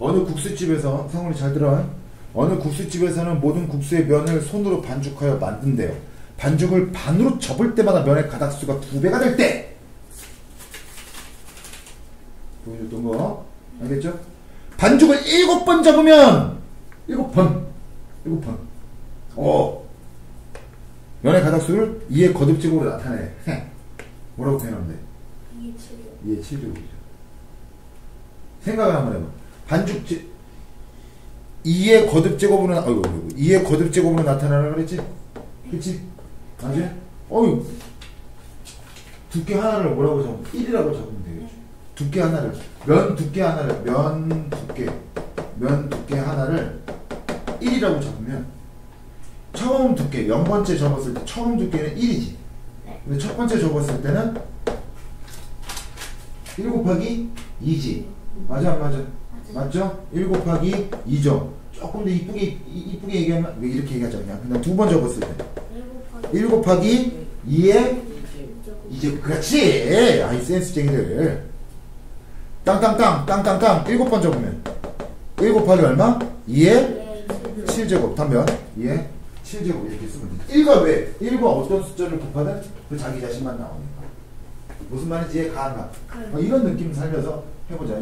어느 국수집에서 성훈이 잘 들어. 어느 국수집에서는 모든 국수의 면을 손으로 반죽하여 만든대요. 반죽을 반으로 접을 때마다 면의 가닥수가 두 배가 될 때. 보여줬던 거 알겠죠? 반죽을 일곱 번 접으면 일곱 번, 일곱 번. 어. 면의 가닥수를 2의 거듭제곱으로 나타내. 뭐라고 표현하면 돼? 이게 치료. 2의 7제곱이죠. 생각을 한번 해봐. 반죽 제 2의 거듭 제곱으로 나, 어이구, 어이구, 2의 거듭 제곱으로 나타나라 그랬지? 그치? 맞지? 어휴. 두께 하나를 뭐라고 적으면 1이라고 적으면 되겠지. 두께 하나를, 면 두께 하나를, 면 두께, 면 두께 하나를 1이라고 적으면 처음 두께, 0번째 접었을 때 처음 두께는 1이지. 네. 근데 첫 번째 접었을 때는 1 곱하기 2지. 맞아, 안 맞아? 맞죠? 1 곱하기 2죠. 조금 더 이쁘게, 이- 이쁘게 얘기하면, 왜 이렇게 얘기하자, 그냥. 그냥 두번 접었을 때. 일곱 1 곱하기 2에 이제 그렇지! 아이, 센스쟁이들. 땅땅땅, 땅땅땅, 7번 접으면. 1 곱하기 얼마? 2에 예, 7제곱. 단면. 2에 7제곱. 이렇게 쓰면 돼. 1과 왜? 1과 어떤 숫자를 곱하든 그 자기 자신만 나오니까. 무슨 말인지 이해 가나? 가요. 어, 이런 느낌 살려서 해보자.